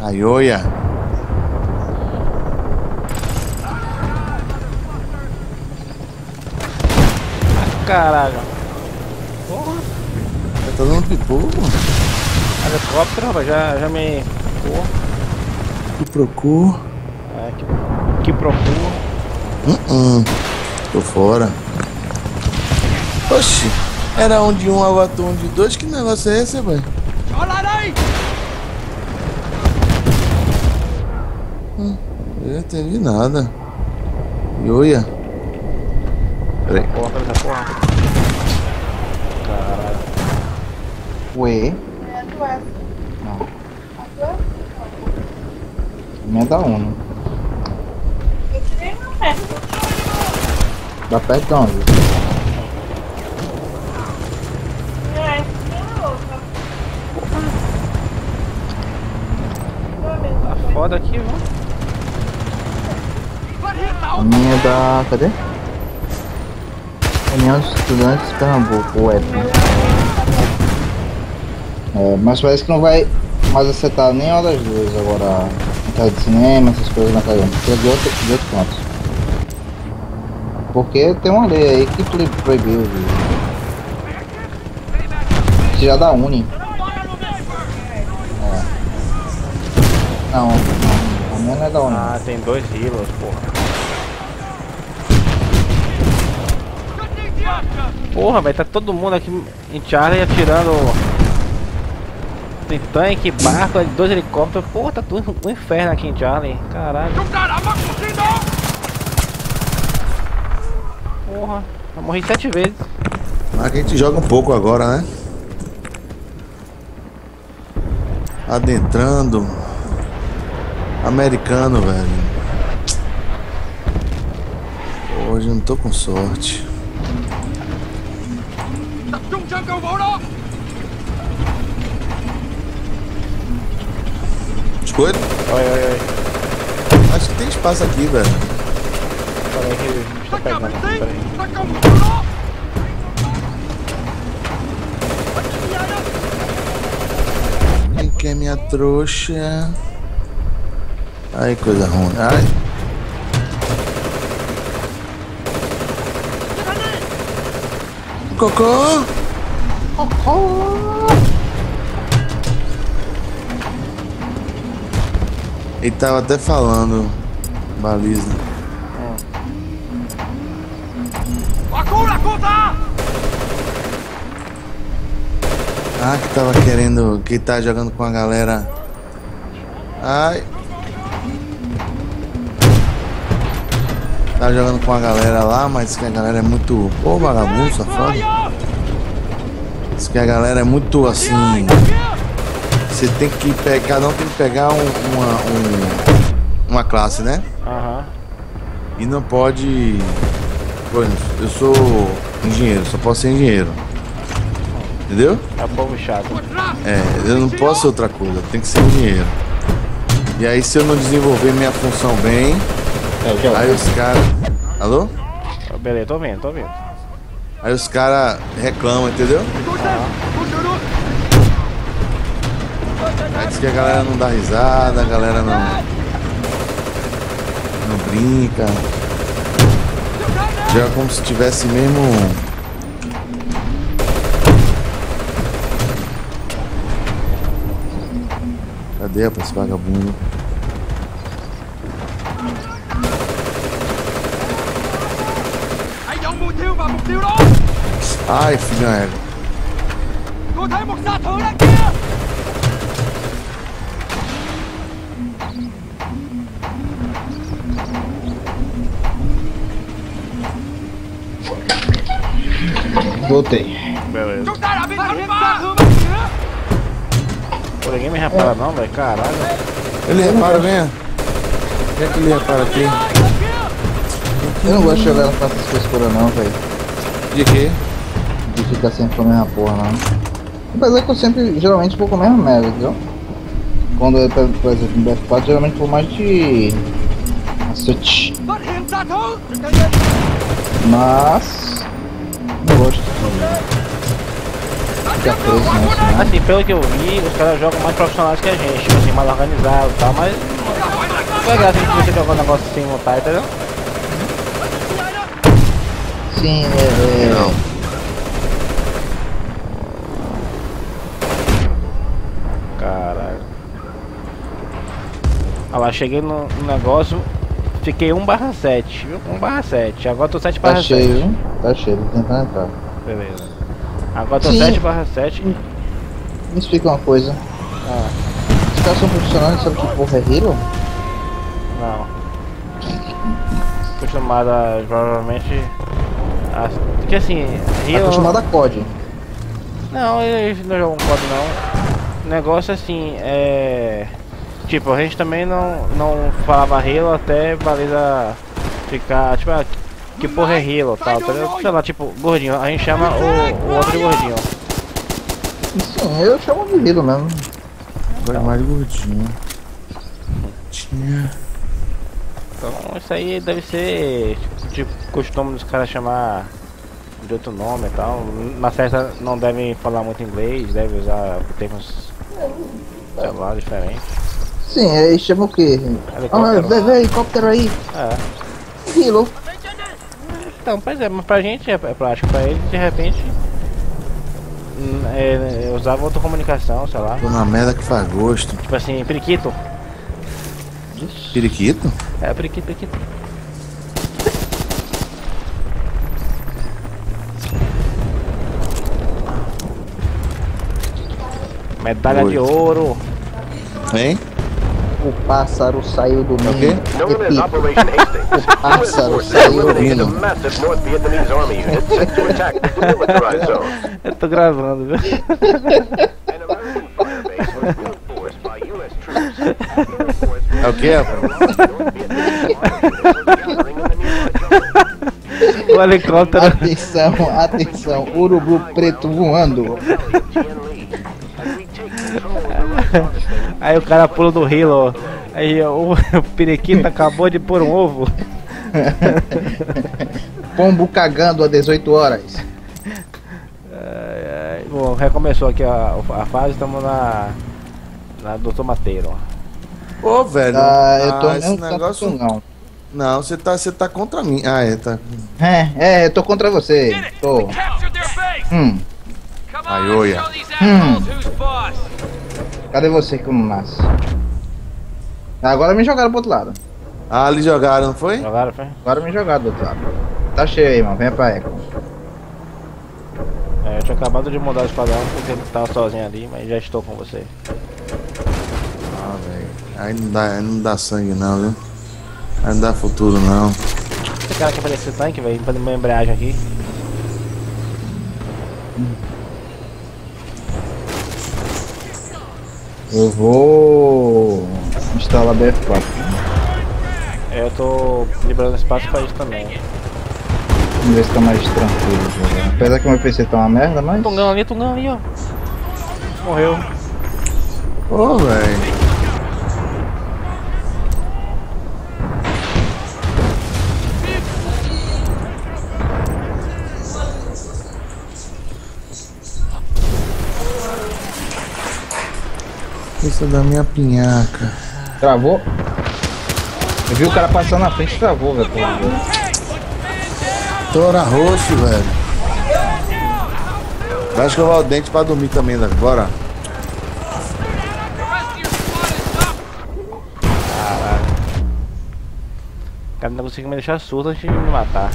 Aioia. Caralho. Porra. Tá todo mundo pipoco. Helicóptero, rapaz, já, já me. Porra. Que procura. É, que, que procura. Uh -uh. Tô fora. Oxi. Era um de um, agora tô um de dois. Que negócio é esse, velho? Hum, eu não entendi nada. Ioia. Peraí. Porra, essa porra. Caralho. Ué, É a do F. não. A do F? Minha é da Uno. Eu tirei uma perna. Da perto de onde? Foda aqui, viu? A minha é da. cadê? União dos Estudantes de Pernambuco, UEP. É, mas parece que não vai mais acertar nem horas duas agora. Entrada de cinema, essas coisas na. Precisa de outro, de outro canto. Porque tem uma lei aí que proib- proibiu. já da Uni. Não, não, a minha não é da Uni. Ah, tem dois healers, porra. Porra, velho, tá todo mundo aqui em Charlie atirando. Tem tanque, barco, dois helicópteros. Porra, tá tudo um inferno aqui em Charlie. Caralho. Porra, eu morri sete vezes. Mas que a gente joga um pouco agora, né? Adentrando. Americano, velho. Hoje eu não tô com sorte. Escolha? Oi, oi, oi. Acho que tem espaço aqui, velho. Peraí que bicho tá pegando aqui, peraí. Quem que é minha trouxa? Ai, coisa ruim. Ai. Cocô! Ele tava até falando, baliza. Ah, que tava querendo. Que tá jogando com a galera. Ai. Tá jogando com a galera lá, mas que a galera é muito. Pô, vagabundo, safado. Diz que a galera é muito assim. Você tem que pegar. Cada um tem que pegar um- uma, um- uma classe, né? Aham. E não pode. Por exemplo, eu sou engenheiro, só posso ser engenheiro. Entendeu? É o povo chato. É, eu não posso ser outra coisa, tem que ser engenheiro. E aí se eu não desenvolver minha função bem, É, já. aí os caras. Alô? Beleza, tô vendo, tô vendo. Aí os caras reclamam, entendeu? Aí diz que a galera não dá risada, a galera não. não brinca. Joga como se tivesse mesmo. Cadê rapaz, esse vagabundo? Ai, filho é. Voltei. Beleza. Pô, ninguém me repara não, velho. Caralho. Ele repara, venha. O que é que ele repara aqui? Eu não gosto de jogar com essas frescuras não, velho. De quê? De ficar sempre com a mesma porra, não. Apesar que eu sempre, geralmente, vou com a mesma merda, entendeu? Quando eu pego, por exemplo, no BF4, geralmente vou mais de... Cacete. Mas... Não gosto. fica preso nessa, né? Assim, pelo que eu vi, os caras jogam mais profissionais que a gente, tipo assim, mais organizado e tal, mas. Não é graça de você jogar um negócio sem vontade, entendeu? Sim, é. é... Não. Caralho. Olha lá, cheguei no, no negócio, fiquei 1 barra 7, viu? 1 barra 7, agora tô 7 Tá barra 7. cheio, viu? Tá cheio, tô tentando entrar. Beleza. Agora tô Sim. 7 barra 7. Me explica uma coisa. Ah, Os caras são profissionais, sabe que porra é Hero? não. Acostumado a provavelmente. A, porque assim, Tá Rio. acostumado a COD. Não, eles não jogam COD não. O negócio assim, é. Tipo, a gente também não, não falava Halo até Valeza ficar, tipo, ah, que porra é Halo e tal, tá ligado? Sei lá, tipo, gordinho, a gente chama o, o outro de gordinho. Sim, eu chamo de Hero mesmo. Agora é mais gordinho. Tinha. Então isso aí deve ser tipo costume dos caras chamar de outro nome e tal. Na festa não devem falar muito inglês, devem usar termos sei lá, diferentes. Sim, eles chamam o quê? Ah, Helicóptero. vê, vê, helicóptero aí. É. Hero. Então, pois é, mas pra gente é, é prático, pra eles de repente hum, é, usava outra comunicação, sei lá. Tô na merda que faz gosto. Tipo assim, periquito. Periquito? É, periquito, periquito. Medalha Oi. de ouro. Hein? O pássaro saiu do o quê? ninho. Sabe, forces saiu demilitarized zone. Eu tô gravando, viu? É o quê? O helicóptero. Atenção, atenção, urubu preto voando. Valley of Tien Lee. And retake control of the road Aí o cara pula do Halo. Aí o, o periquito acabou de pôr um ovo. Pombo cagando a 18 horas. Ai, ai. Bom, recomeçou aqui a, a fase, estamos na. Na Doutor Mateiro. Ô, velho. Ah, eu tô ah, esse tá negócio. não. Não, você tá, você tá contra mim. Ah, é, tá. É, é, eu tô contra você. Tô. Their base! Hum, cadê você que eu não nasce? Agora me jogaram pro outro lado. Ah, ali jogaram, não foi? Jogaram, foi? Agora me jogaram do outro lado. Tá cheio aí, mano. Vem pra Eco. É, eu tinha acabado de mudar o esquadrão porque ele tava sozinho ali, mas já estou com você. Ah, velho. Aí não dá, aí não dá sangue não, viu? Aí não dá futuro não. Esse cara que apareceu esse tanque, velho, fazendo uma embreagem aqui. Eu vou instalar BF4. É, Eu tô liberando espaço pra isso também. Vamos ver se tá mais tranquilo. jogar. Apesar que meu PC tá uma merda, mas. Tungão ali, Tungão ali, ó. Morreu. Ô, velho. Da minha pinhaca. Travou? Eu vi o cara passando na frente e travou, velho. Tora roxo, velho. Vai escovar o dente pra dormir também, né? Bora. O cara não conseguiu me deixar surdo antes de me matar.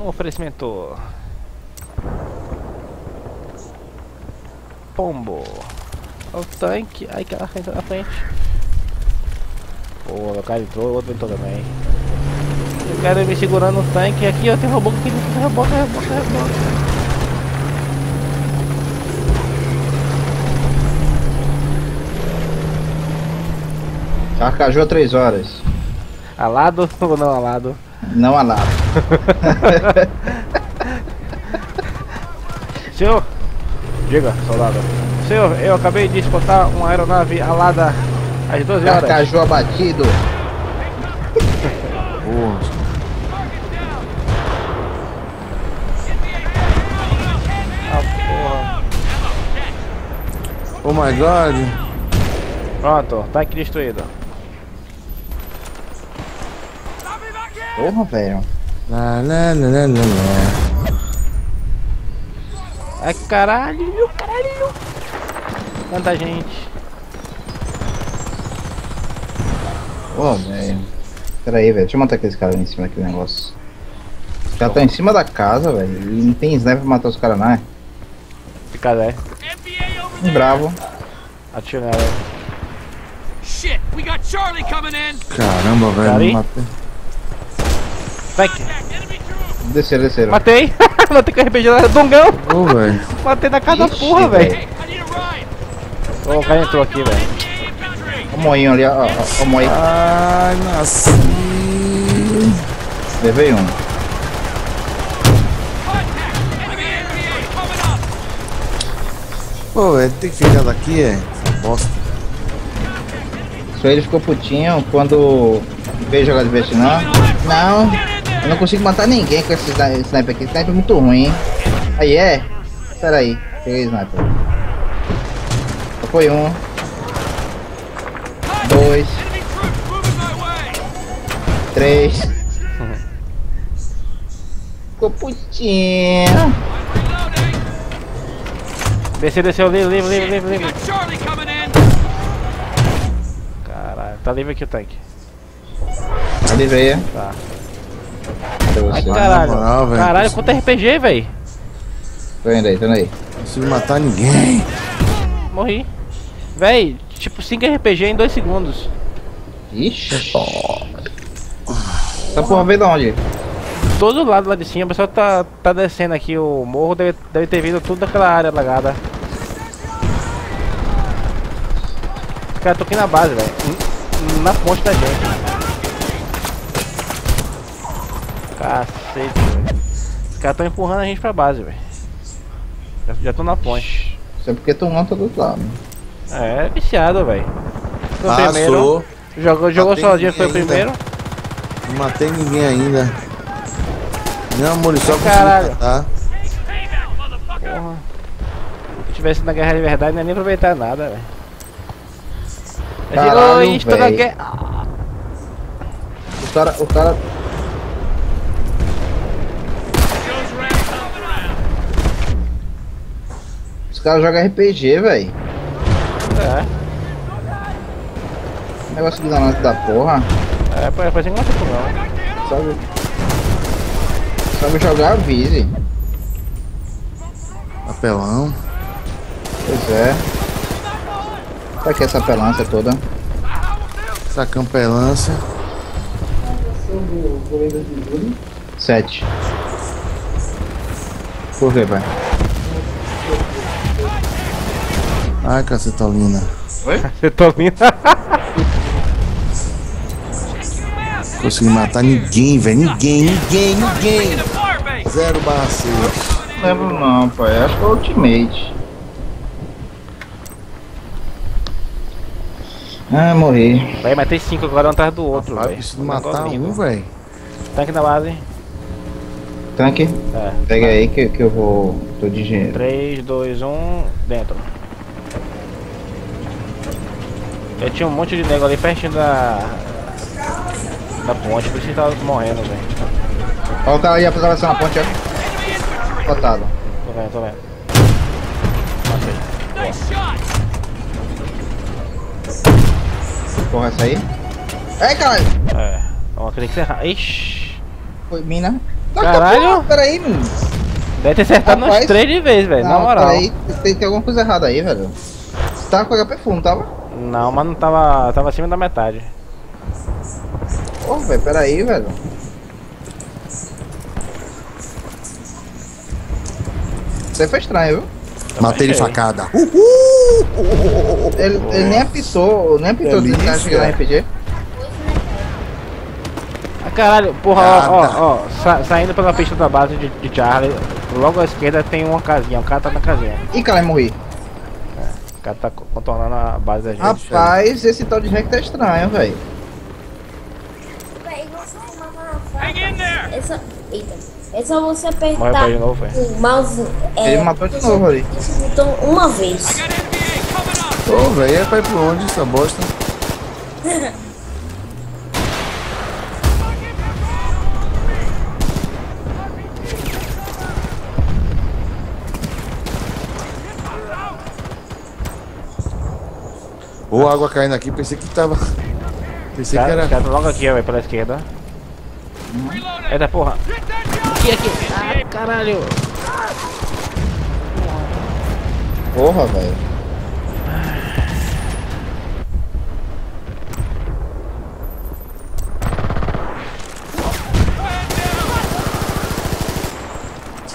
Um oferecimento. Pombo. Olha o tanque. Ai, cara, entrou na frente. Pô, o cara entrou, o outro entrou também. O cara me segurando no tanque. Aqui, ó, tem robô aqui, tem robô, tem robô, tem robô. Arcaju a 3 horas. Alado ou não alado? Não há nada. Diga, soldado. Senhor, eu acabei de espantar uma aeronave alada às 12 horas. Carcaju abatido. Boa. Oh my god. Pronto, tá tanque destruído. Porra, velho. Lá, lá, lá, lá, lá. Ai caralho, caralho. Tanta gente. Pô, velho. Pera aí, velho. Deixa eu matar aqueles caras ali em cima daquele negócio. Os caras estão em cima da casa, velho. E não tem sniper pra matar os caras, não é? Fica Zé. NBA over Um bravo. Atira nela. Shit, we got Charlie coming in. Caramba, velho. Cara matei. Vai que. Desceram, desceram. Matei! Matei com RPG lá, Dongão! Ô, velho. Matei na casa da porra, velho. Ô, o cara entrou aqui, velho. O moinho ali, ó. ó, ó o moinho. Ai, nasci. Levei um. Pô, velho, tem que ficar daqui, é? Bosta. Só ele ficou putinho quando veio jogar de Vietnã. Não, eu não consigo matar ninguém com esse sni- sniper aqui. Esse sniper é muito ruim, hein? Aí é? Pera aí, peguei sniper. Só foi um. Dois, três. Ficou putinho. Desceu, desceu, livre, livre, livre, livre, livre. Caralho, tá livre aqui o tanque. Ali veio. Tá. Cadê Ai, você? caralho. na moral, velho. Caralho, quanto RPG, velho. Tô indo aí, tô indo aí. Não consigo matar ninguém. Morri. Véi, tipo 5 RPG em 2 segundos. Ixi. Essa porra veio de onde? Todo lado lá de cima, o pessoal tá, tá descendo aqui o morro, deve, deve ter vindo tudo daquela área lagada. Caras estão aqui na base, velho. Na ponte da gente. Cacete, velho. Os caras estão empurrando a gente pra base, velho. Já- Já estão na ponte. Isso é porque tu monta do outro lado. É, é viciado, velho. Foi o Passou. primeiro. Jogou, jogou sozinho, foi o primeiro. Não matei ninguém ainda. Não, munição consegui Caralho. matar. Porra. Se tivesse na guerra de verdade, não ia nem aproveitar nada, velho. Caralho, estou na guerra. O cara, o cara. Caras jogam RPG, velho. É, Negócio de danado da porra. é, pô, depois você não gosta não. Sabe. Sabe jogar, avise. Apelão. Pois é. Tá aqui essa pelança toda. Essa campelância. Sete. Por que, pai? Ai, cacetolina. Você tá ouvindo? Consegui matar ninguém, velho. Ninguém, ninguém, ninguém. Zero barra seis. Não lembro não, pai. Acho que é Ultimate. Ah, morri. Vai, matei cinco agora um atrás do outro, velho. preciso Um matar um, velho. Tanque na base. Tanque. É. Pega aí que, que eu vou. tô de dinheiro. 3, 2, 1, dentro. Eu tinha um monte de nego ali pertinho da. Da ponte, por isso que tava morrendo, velho. Olha o cara aí atravessando a ponte, ó. Botado. Tô vendo, tô vendo. Matei. Nice shot. Porra, essa aí. Ei, caralho! É. Ó, queria que você erra. Ixi. Foi mina. Caralho! Porra, peraí, mano. Deve ter acertado Rapaz. uns 3 de vez, velho. Na Não, moral. Peraí, tem, tem alguma coisa errada aí, velho. Você tava com HP full, não tava? Não, mas não tava. Tava acima da metade. Porra, velho, peraí, velho. Você foi estranho, viu? Matei de facada. Ele, ele nem apitou, nem apitou de chegar no RPG. Ah, caralho, porra, ó, ó, Nada. ó, sa- saindo pela pista da base de, de Charlie, logo à esquerda tem uma casinha, o cara tá na casinha. Ih, cara, morri. O cara tá co- contornando a base da gente. Rapaz, esse tal de hack tá estranho, velho. É só, eita. É só você apertar novo, o mouse. É, Ele matou de novo ali. Esse botão uma vez. Ô, velho, é pra ir por onde essa bosta? Ô, água caindo aqui, pensei que tava. Pensei que Cara, era. os caras tão logo aqui, ó, velho, pela esquerda. Eita porra. Aqui, aqui. Ah, caralho. Porra, velho.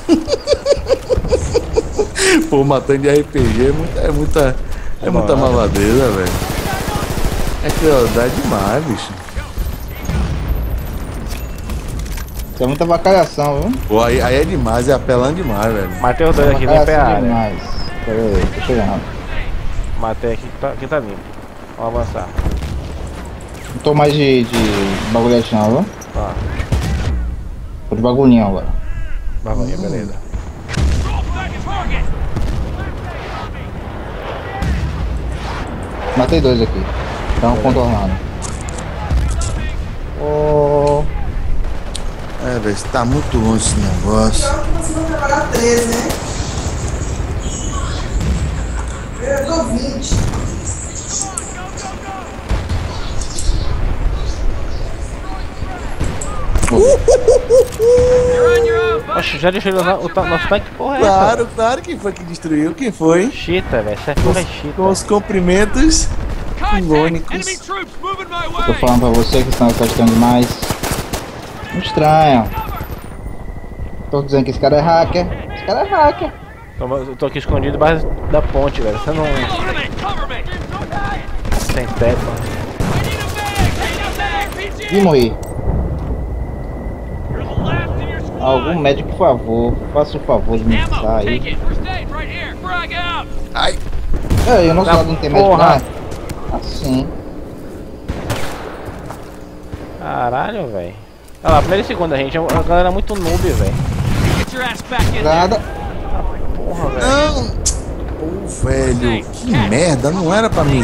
Pô, matando de RPG é muita. É muita, é muita maladeira, velho. É crueldade demais, bicho. Isso é muita vacalhação, viu? Pô, aí, aí é demais, é apelando demais, velho. Matei os dois aqui, limpei a Vacalhação área. demais. Pera aí, tô chegando. Matei aqui, tá, aqui tá limpo. Vamos avançar. Não tô mais de, de bagulhete não, viu? Ó, Tô de bagulhinho agora. bagulho, beleza. Matei dois aqui. Estão contornando. Ô, É, velho, tá muito longe esse negócio. conseguiu trabalhar 13, né? Eu tô 20. Oxe, já destruiu o, nosso tanque, porra é essa? Claro, claro, quem foi que destruiu? Quem foi? Chita, velho, essa porra é chita. Com os moving my tô falando pra você que estranho demais. Não estranho. Tô dizendo que esse cara é hacker. Esse cara é hacker. Tô, eu tô aqui escondido debaixo da ponte, velho. Você não. Sem teto. I need a medic! I need a medic! PG! Ih, morri. You're the last in your squad! Algum médico, por favor. Faça o favor de me ajudar aí. Ai, É, eu não sei Da lado não tem médico não. Assim. Caralho, velho. Olha lá, primeira e segunda, gente. A galera é muito noob, velho. Nada. Porra, velho. não! Ô, velho, que merda, não era pra mim.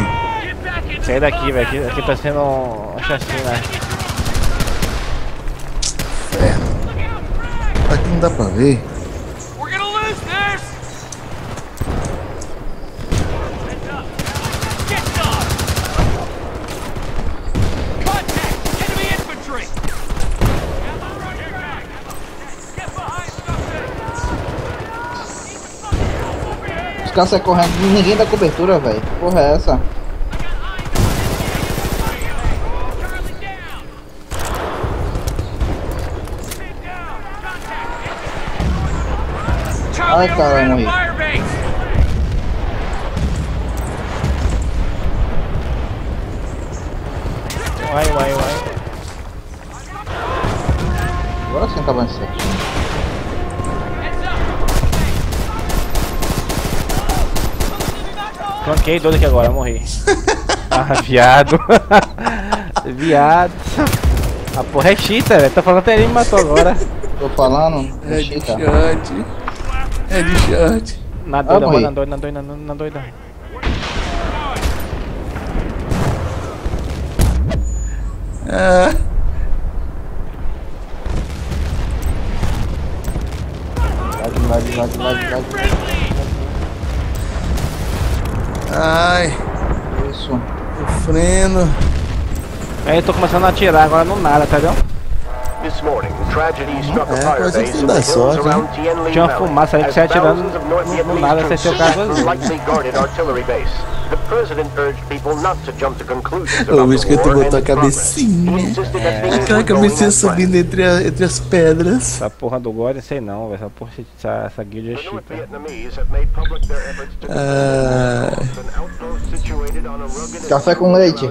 Sai daqui, velho. Aqui, aqui tá sendo uma chacina. Aqui não dá pra ver. Os caras saem correndo. Ninguém dá cobertura, velho. Que Porra é essa? Charlie down! Sit down! Contact! Charlie, Ai, caralho, overran a morri. firebase! Vai, vai, vai. Agora sim tá up! Flanquei dois aqui agora, morri. ah, viado. viado. A porra é chita, velho. Tá falando até ele me matou agora. Tô falando. É de Chita. É de short. Na doida, vou na doida, na doida, na doida. Ah, Vai, vai, vai, vai, vai. ai, Isso. sofrendo. Aí eu tô começando a atirar agora no nada, tá vendo? É, the dá hills sorte, around Tianli Tinha uma Valley, fumaça ali que as você atirando thousands of North no- no Vietnamese nada, tem o cara vazio. lightly guarded artillery base. The president urged people not to jump to conclusions Ô, about bicho, the que tu war botou and a its progress. cabecinha. He insisted that things Aquela were going cabecinha subindo entre, a- entre as pedras. Essa porra do God, sei não, velho. Essa porra, essa, essa guild é to Ah, Café com leite.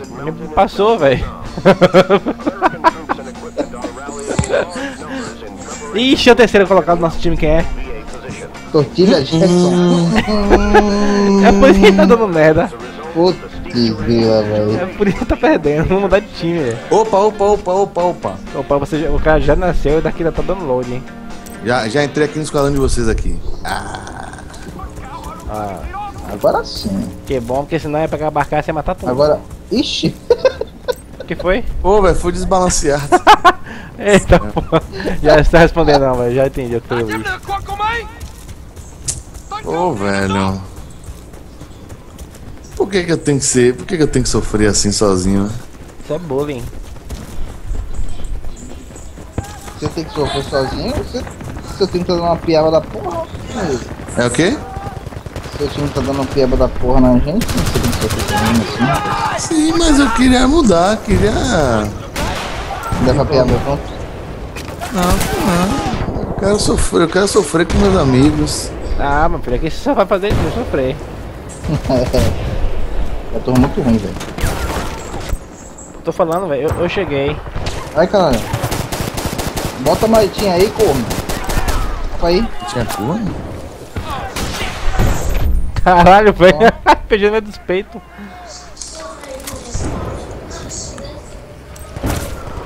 Passou, velho. Ixi, é o terceiro colocado do nosso time, quem é? to be a position. Tortilha Jackson. É por isso que tá dando merda. Putz, grila, velho. É por isso que tá perdendo. Vamos mudar de time, velho. Opa, opa, opa, opa, opa. Opa, você, já- o cara já nasceu e daqui ainda tá dando load, hein? Já, já entrei aqui no esquadrão de vocês aqui. Ah, Agora sim. Que bom, porque senão ia pegar a barcaça e ia matar mundo. Agora. Ixi! O que foi? Pô, velho, fui desbalanceado. Eita porra. Já está respondendo não, velho. Já entendi eu vi. Pô, velho. Por que que eu tenho que ser? Por que que eu tenho que sofrer assim sozinho? Isso é bullying. Você tem que sofrer sozinho, você, seu time tá dando uma piaba da porra. É o quê? Seu time tá dando uma piaba da porra na gente, assim. Sim, mas eu queria mudar, queria. Dá pra piaba pronto? Não, não. Eu quero sofrer, eu quero sofrer com meus amigos. Ah, meu filho, aqui você só vai fazer isso, sofrer. Eu tô muito ruim, velho. Tô falando, velho. Eu, eu cheguei. Ai, caralho. Bota a maletinha aí, corno. Opa aí. Tinha corno? Caralho, velho. Pedindo meu despeito.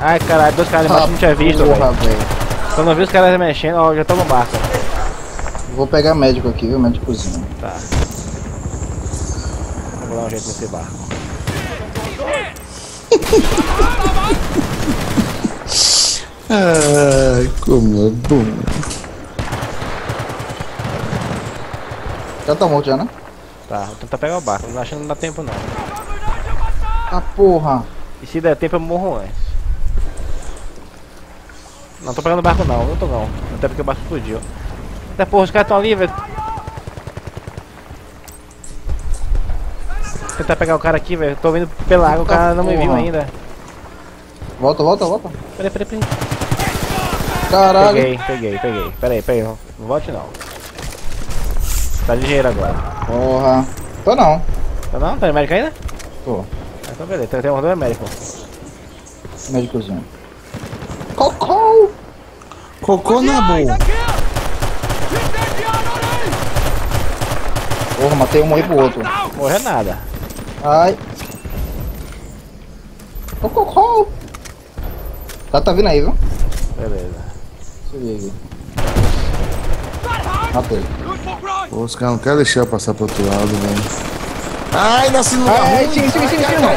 Ai, caralho, dois caras embaixo não tinha visto, porra, velho. Quando eu vi os caras mexendo, ó, já tô no barco. Vou pegar médico aqui, viu? Médicozinho. Tá. Vou dar um jeito nesse barco. Ai, como é bom. Já tá morto já, né? Tá, vou tentar pegar o barco. Não acho que não dá tempo não. Ah, porra. E se der tempo eu morro antes. Não tô pegando o barco não, não tô não. Até porque o barco explodiu. Até porra, os caras tão ali, velho. Vou Tentar pegar o cara aqui, velho. Tô vindo pela água, o cara não me viu ainda. Volta, volta, volta. Peraí, peraí, peraí. Caralho. Peguei, peguei, peguei. Peraí, peraí. Não volte não. Tá de dinheiro agora. Porra. Tô não. Tá não? Tá de América ainda? Tô. Então beleza, tem um do América. Médicozinho. Cocô. Cocô na boa. Porra, matei um morri pro outro. Morrer nada. Ai. Cocô. Tá, tá vindo aí, viu? Beleza. Ver aqui. Matei. Pô, os caras não querem deixar eu passar pro outro lado, velho. Ai, nasci no lugar Ai, ruim. sim, sim, irmão.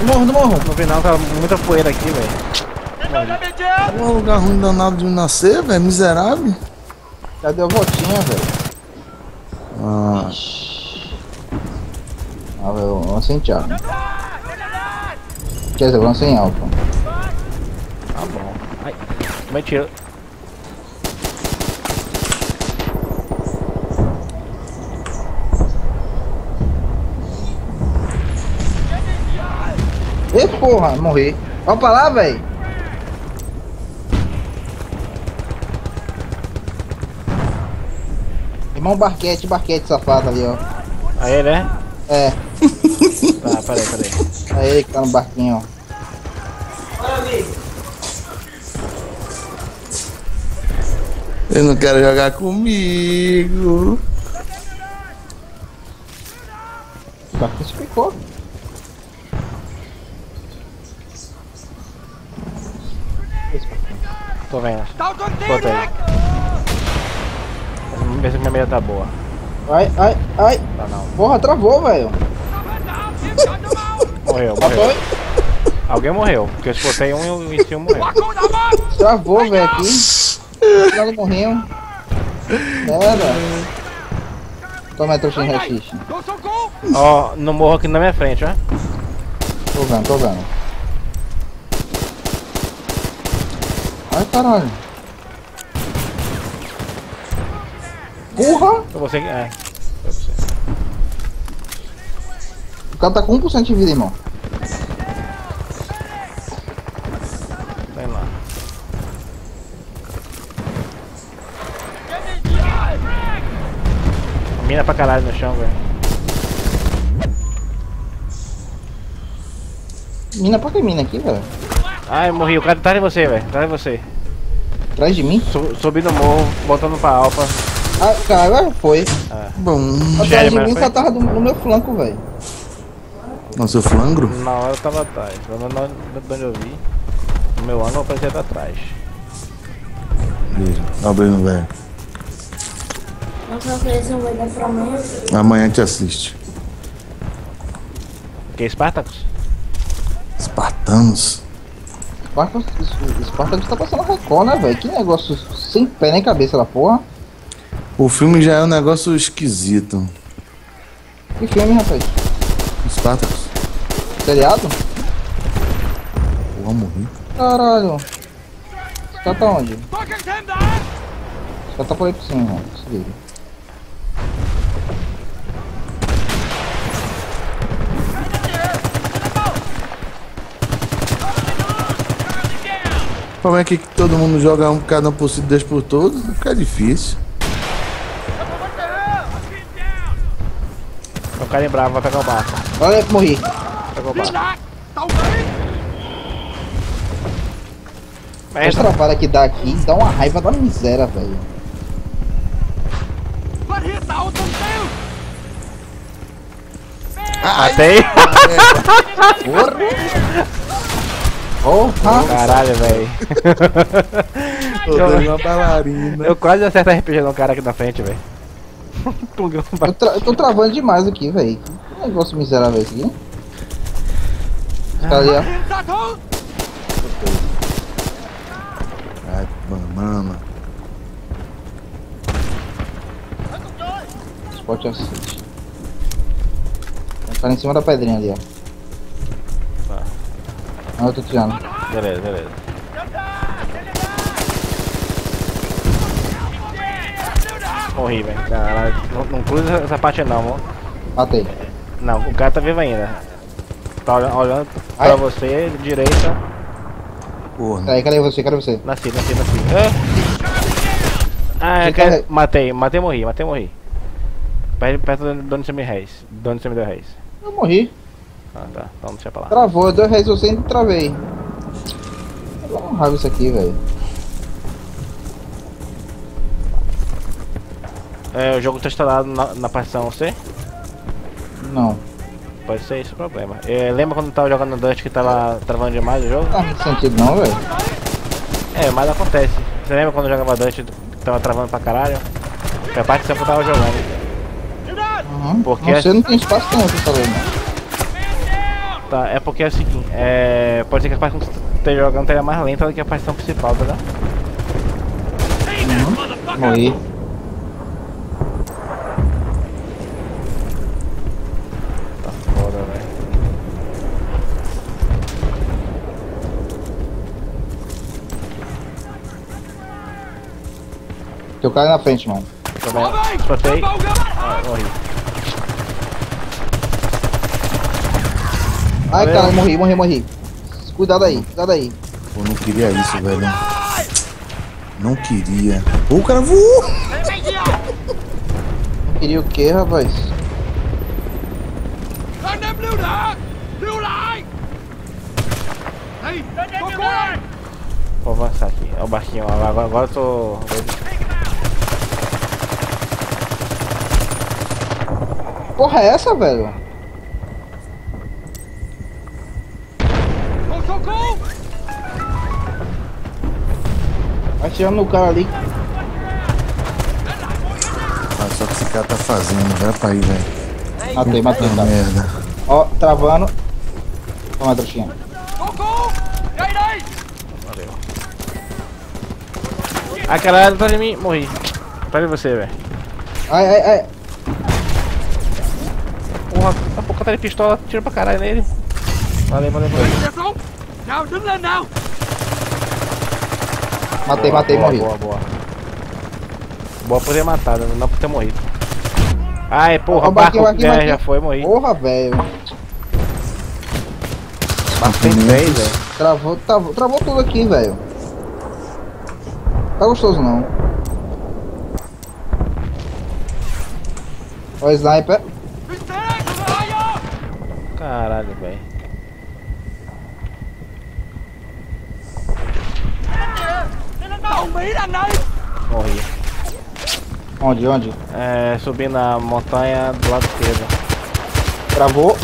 No morro, no morro. No final tá muita poeira aqui, velho. Pô, lugar ruim danado de nascer, velho. Miserável. Já deu voltinha, velho. Ah, Ah, velho, vamos sem Thiago. Quer dizer, vamos sem alfa. Tá bom. Ai, como é que Ê, porra, morri. Olha pra lá, velho. Irmão Barquete, Barquete safado ali, ó. Aí, né? É, Tá, peraí, peraí. aí que tá no barquinho, ó. ele não quer jogar comigo. O barquinho se picou. Tô vendo. Bota aí. Ver se minha mira tá boa. Ai, ai, ai. Tá não. Porra, travou, velho. Morreu, morreu. Alguém morreu. Porque eu espotei um e o em cima morreu. Travou, velho, aqui. Logo morreu. Merda. Toma a trouxa em rachixe. Ó, no morro aqui na minha frente, ó. Tô vendo, tô vendo. Ai, caralho. Porra! Foi você que. É. O cara tá com 1% de vida, irmão. Vem lá. Mina pra caralho no chão, velho. Mina pra que mina aqui, velho? Ai, morri. O cara tá atrás de você, velho. Atrás de você. Atrás de mim? Su- subi no morro, botando pra alfa. Ah, cara, agora foi. Bom, Atrás de mim foi? só tava do- no meu flanco, velho. no seu flangro? Na hora eu tava atrás. Quando eu- de onde eu vi, no meu ângulo eu parecia estar atrás. Tá abrindo, velho. Amanhã. Te assiste. Que Spartacus? Espartanos. Spartacus, Spartacus tá passando Record, né, velho? Que negócio sem pé nem cabeça da porra. O filme já é um negócio esquisito. Que filme, rapaz? Spartacus. Seriado? Porra, morri. Caralho. Esse cara tá onde? Esse cara tá por aí por cima, mano. Se liga. Como é que todo mundo joga um cada um por si, Deus por todos? Fica difícil. O cara é bravo, vai pegar o barco. Olha aí, morri. Pegou o barco. Entra. trabalho que dá aqui dá uma raiva da miséria, velho. But here's the Porra! Caralho, velho. Tô dando uma bailarina. Eu quase acerto RPG no cara aqui na frente, velho. Eu, tra- eu tô travando demais aqui, velho. Que negócio miserável esse aqui. That hole! Ai, banana. Spot assist. Tá em cima da pedrinha ali, ó. Tá. Não, eu tô tirando. Beleza, beleza. Morri, velho. Não, não cruza essa parte não, mano. Matei. Não, o cara tá vivo ainda. Tá olhando, olhando Ai. pra você, direita. Porra. Aí, cadê você? Cadê você? Nasci, nasci, nasci. Ah, Fica quer- re- matei, matei, morri, matei, morri. Perto, perto do dono semi reis. Dono semi deu reis. Eu morri. Ah, tá. Então deixa pra lá. Travou, eu dei reis você e travei. Dá um raiva isso aqui, velho. É, o jogo tá instalado na, na partição C? Não. Pode ser esse o problema. É, lembra quando tava jogando Dust que tava travando demais o jogo? Não faz sentido não, velho. É, mas acontece. Você lembra quando jogava Dust que tava travando pra caralho? Que a partição que eu tava jogando. Uhum. Porque- Você não tem espaço nenhum pra fazer, não. Tá, é porque é o seguinte, é. Pode ser que a partição que você esteja jogando esteja mais lenta do que a partição principal, tá ligado? Morri. Tá foda, velho. Tem o cara na frente, mano. Também. Espantei. Ah, morri. Ai, cara, morri, morri, morri. Cuidado aí, cuidado aí. Pô, não queria isso, velho. Não queria. Pô, o cara voou! Não queria o que, rapaz? Vou avançar aqui. É o barquinho, ó. agora, agora eu tô. Porra é essa, velho? Vai tirando no cara ali. Ah, só que esse cara tá fazendo. Vai pra aí, velho. Matei, matei, tá. merda. Ó, travando. Toma, trouxinha. Yay! Ah, caralho, atrás de mim. Morri. Atrás de você, velho. Ai, ai, ai. Porra, a pouco tá de pistola, tira pra caralho nele. Valeu, valeu, valeu. Oh! Now, now! Matei, Boa, matei, boa, morri. Boa, boa. Boa por ter matado, não por ter morrido. Ai, porra, Ó, o barco é, barquinho. já foi, morri. Porra, velho. Barco tem três, velho. Travou, travou, travou tudo aqui, velho. Tá gostoso não. Ó, o sniper. Morri. Onde, onde? É, subi na montanha do lado esquerdo. Travou.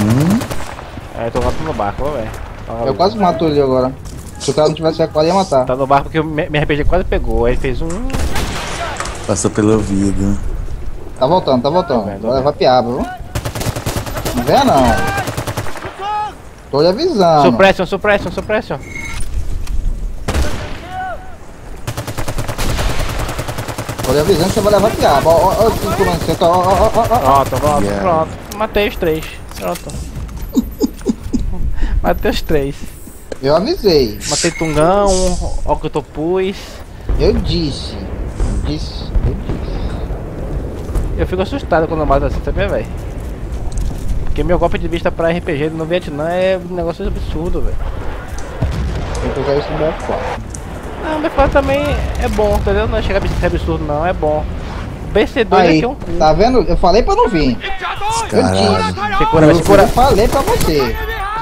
Hum, É, eu tô voltando no barco, ó, velho. Eu quase mato ele agora. Se o cara não tivesse recuado, ia matar. Tá no barco porque o me- minha RPG quase pegou. Aí ele fez um. Passou pelo ouvido. Tá voltando, tá voltando. Tá Vai levar piaba, viu? Não venha não. Tô lhe avisando. Suppression, suppression, suppression. Tô lhe avisando que você vai levar piaba. Ó, ó, ó, o ó, ó, ó. Pronto, pronto, Yeah. pronto. Matei os três. Pronto. Matei os três. Eu avisei. Matei Tungão, Octopus. Eu disse. Eu disse. Eu disse. Eu fico assustado quando eu mato assim, sabia, velho? Porque meu golpe de vista pra RPG no Vietnã é um negócio absurdo, velho. Tem que usar isso no BF4. Não, o B4 também é bom, entendeu? Não é chegar a ser absurdo, não, é bom. O BC2 Aí, aqui é um cu. tá vendo? Eu falei pra não vir. Caralho. Segura, vai, Eu, segura. eu falei pra você.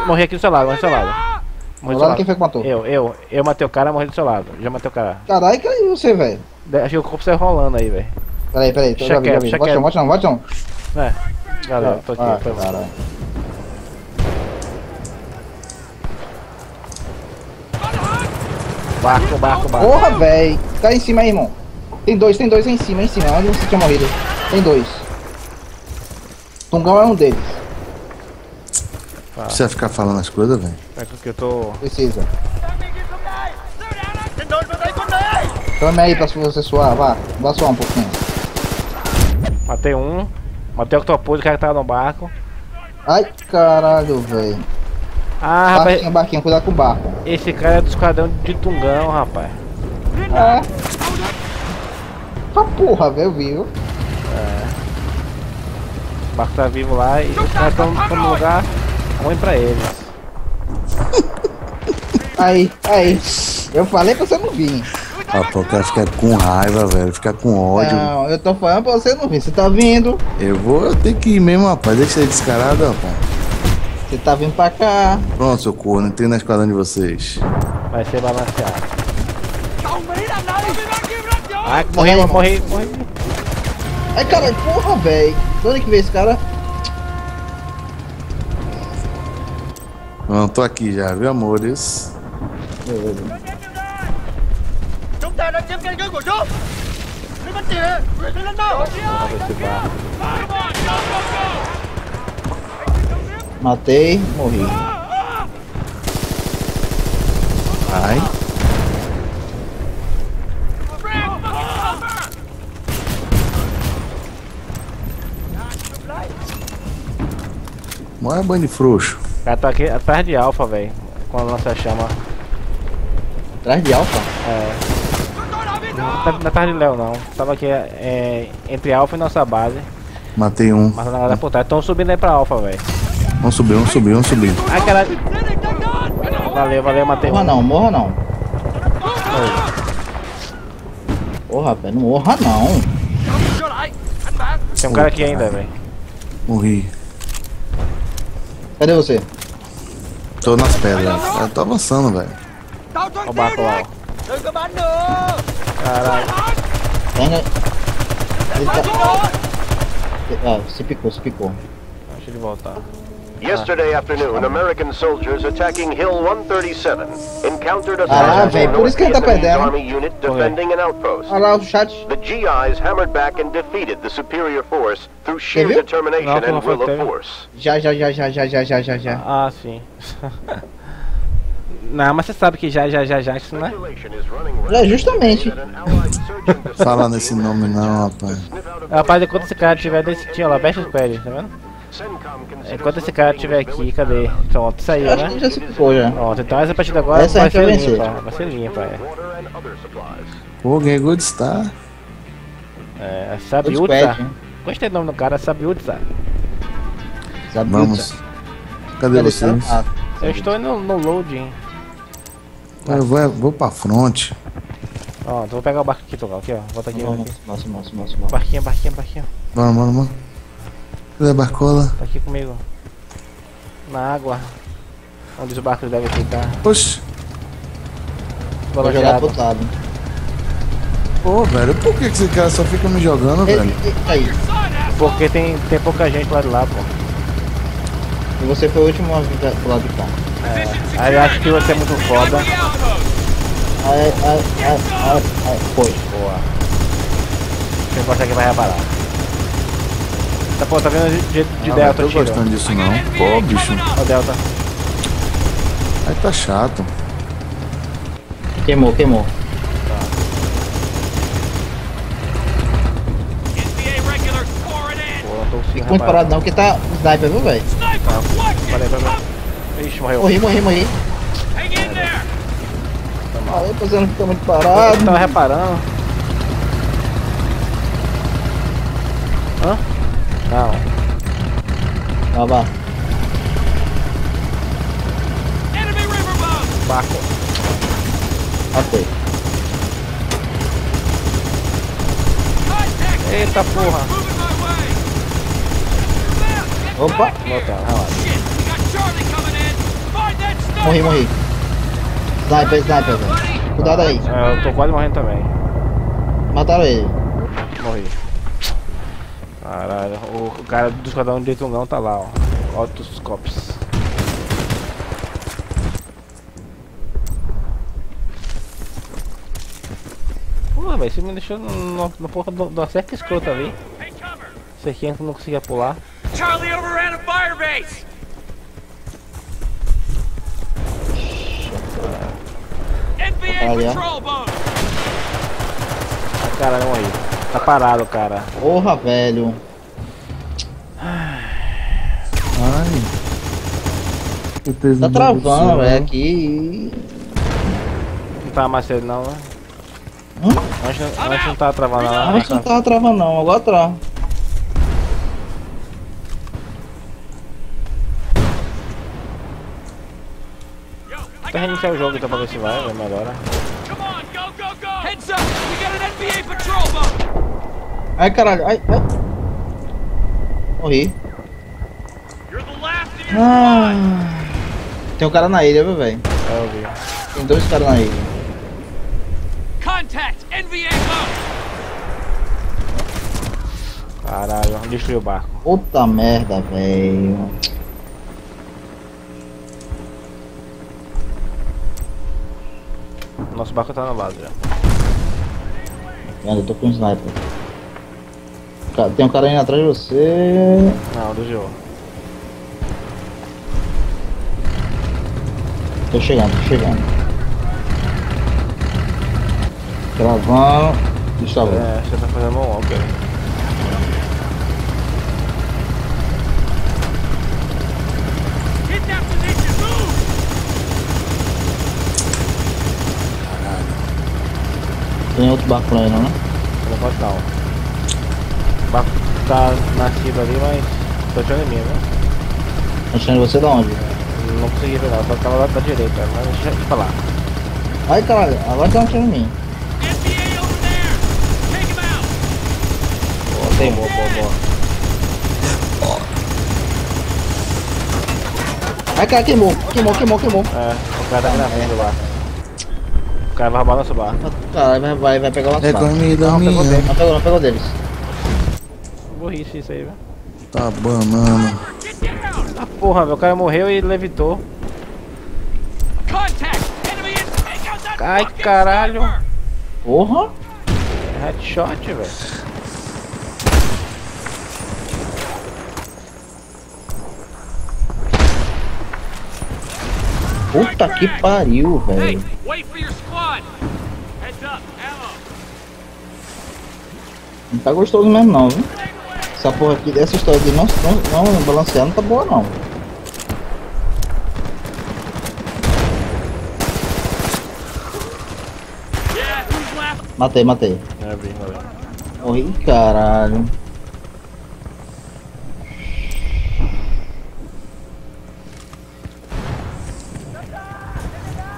Morri aqui do seu lado, morri do seu lado. Morri Do seu lado quem foi que matou? Eu, eu. Eu matei o cara, morri do seu lado. Já matei o cara. Caralho, que é você, velho? Acho que o corpo saiu rolando aí, velho. Peraí, peraí. Quieto. vote não, vote não. É. Galera, tô aqui, Ah, tô aqui. caralho. Barco, barco, barco. Porra, velho. Tá em cima aí, irmão. Tem dois, tem dois aí em cima, em cima. Onde você tinha morrido? Tem dois. Tungão é um deles. Precisa ficar falando as coisas, velho. É que eu tô. Precisa. Tome aí pra você suar, vá. Vá suar um pouquinho. Matei um. Matei o Octopus, o cara que tava no barco. Ai, caralho, velho. Ah, rapaz, Barquinho, barquinho, cuidado com o barco. esse cara é do esquadrão de Tungão, rapaz. É. Tá porra, velho, viu? O barco tá vivo lá e os caras estão no lugar ruim pra eles. Aí, aí. Eu falei pra você não vir. Rapaz, o cara fica com raiva, velho. Fica com ódio. Não, eu tô falando pra você não vir. Você tá vindo. Eu vou ter que ir mesmo, rapaz. Deixa aí descarado, rapaz. Você tá vindo pra cá. Pronto, seu corno. Entrei na esquadrão de vocês. Vai ser balanceado. Ai, morri, morri, morri. Ai, caralho, porra, velho. De onde que veio esse cara? Não, tô aqui já, viu, amores? Chúng Matei, morri. Ai. Mó é banho frouxo. Cara, tá aqui atrás de alfa, velho. Quando lança nossa chama. Atrás de alfa? É. Não tá na tarde de Léo, não. Tava aqui é, entre Alpha e nossa base. Matei um. Mas na galera por trás. Tão subindo aí pra Alpha, velho. Vamos subir, vamos subir, vamos subir. Ai, caralho. Valeu, valeu, matei Morra um. não, morra não. Porra, velho, não morra não. Tem um cara aqui ainda, velho. Morri. Cadê você? Tô nas pedras. Eu tô avançando, velho. Ó o barco lá, ó. Caralho. Vem. Ele tá... Ah, se picou, se picou. Deixa ele voltar. Yesterday afternoon, American soldiers attacking Hill 137 encountered a ah, véio, por isso que ele tá perdendo. Army unit defending an outpost. Olha lá o chat. The GIs hammered back and defeated the superior force through sheer determination and will of force. Já, já, já, já, já, já, já, já. Ah, sim. Não, mas você sabe que já, já, já, já, isso não é? Speculation is running É, justamente. Fala nesse nome não, rapaz. Rapaz, enquanto esse cara tiver desse tinha lá, Best Squad, tá vendo? Enquanto esse cara tiver aqui, cadê? Pronto, saiu, Eu acho que né? já se já. Pronto, então essa partida agora Essa vai ser limpa, vai ser limpa, é. Pô, ganhei Gold Star. É, hein? Gostei do nome do cara, Sabiutza. Sabe Vamos. Cadê Cadê vocês? Ah, Eu estou no, no loading. Eu vou, vou pra frente. Ó, então vou pegar o barco aqui, Togal, aqui, ó. Volta aqui, volta Nossa, aqui. nossa, nossa, nossa. Barquinho, barquinho, barquinho. Vamos, vamos, vamos. Cadê a barcola? Tá aqui comigo. Na água. Onde os barcos devem ficar. Oxi. Vou de jogar pro outro lado. Pô, velho, por que que esse cara só fica me jogando, Ele, velho? ele- aí. Porque tem, tem pouca gente lá de lá, pô. E você foi o último a vir pro lado de cá. Aí eu acho que você é muito foda. Ai, ai, ai, ai, ai, foi. Boa. Você não consegue mais reparar. Tá, pô, tá vendo de, de, de Ah, Delta não tô tiro? gostando disso não. Pô, bicho. Ó, Delta. Aí tá chato. Queimou, queimou. NVA regulars pouring in. Pô, não tô conseguindo Fica muito parado não, que tá sniper, viu, velho? It. Parei, parei. Ixi, morreu. Morri, morri, morri. Hang in there. Aí você não fica muito parado. tava reparando. Hã? Não. Riverboat. Barco. Contact. Eita porra. Moving my way. Get Opa. back here. Voltando, relaxa. Shit, we got Charlie coming in. Find that sniper. Morri, morri. Sniper, sniper, velho. Cuidado aí. É, eu tô quase morrendo também. Mataram ele. Morri. Caralho, o, cara do esquadrão de Tungão tá lá, ó. Altos cops. Porra, velho, você me deixou no porra do, do cerca escrota ali. Você aqui não conseguia pular. Charlie overran a firebase. NVA Olha. patrol boat. Ah, caralho, morri. Tá parado, cara. Porra, velho. Ai. Tá do travando, velho, aqui. Não tá mais cedo não, né? Hum? Antes, não- antes não tava travando não. Acho que não tava travando não, agora trava. Got reiniciar o jogo então pra ver se vai, an NVA patrol boat. Ai, caralho, ai, ai. Morri. Ah. Tem um cara na ilha, viu, velho? É, eu vi. Tem dois caras na ilha. Contact NVA. Caralho, destruiu o barco. Puta merda, velho. Nosso barco tá na base já. Eu tô com um sniper. Tem um cara indo atrás de você. Não, desviou. Tô chegando, tô chegando. Gravando. Destravou. É, você tá fazendo um walk aí. Tem outro barco lá ainda, né? Não pode não. O barco tá nascido ali, mas tô de em mim, né? Achando você da onde? Não consegui ver nada, só tava lá da direita, mas deixa eu te falar. Ai, caralho, agora tá atirando em mim. Boa, boa, boa, boa. Ai, cara, queimou, queimou, queimou, queimou. É, o cara tá aqui na frente do barco. O cara vai roubar nosso barco. Caralho, vai, vai, vai pegar o nosso É barco. comida Não, pegou deles. Não pegou, não pegou deles. Burrice isso aí, velho. Tá banana. Ah, porra, velho, o cara morreu e levitou. Ai, caralho. Porra. É headshot, velho. Puta que pariu, Hey, velho. Tá gostoso mesmo não, viu? Essa porra aqui, essa história de não, não, não balancear não tá boa não. Matei, matei. É. Morri, caralho.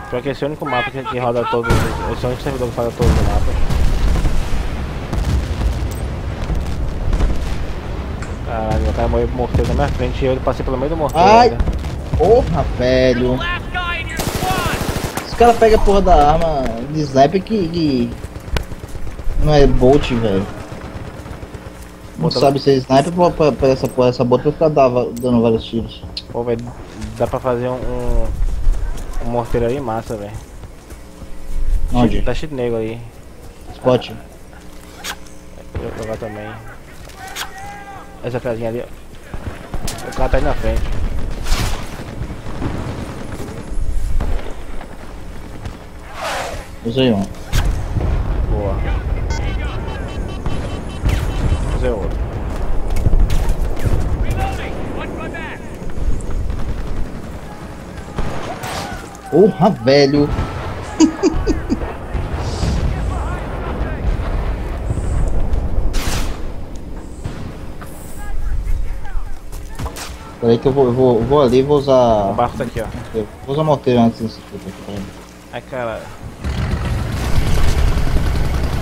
Pior que esse é o único mapa que, que roda todos. Esse é o único servidor que roda. Caralho, o cara pro morteiro na minha frente e eu passei pelo meio do morteiro. Ai. Porra, velho. Os caras pegam a porra da arma de sniper que, que não é bolt, velho. Não Bota- sabe ser sniper pra, pra, pra essa porra, essa bota pra ficar dando vários tiros. Pô, velho, dá pra fazer um, um, Um morteiro ali massa, velho. Onde? Tá cheio de nego aí. Spot. Eu vou pegar também. Essa casinha ali, ó. O cara tá aí na frente. Usei um. Boa. Fazer outro. Porra, velho. Peraí que eu vou, eu vou, eu vou ali e vou O usar. barco tá aqui, ó. eu Vou usar morteiro antes disso aqui. peraí. Ai, caralho.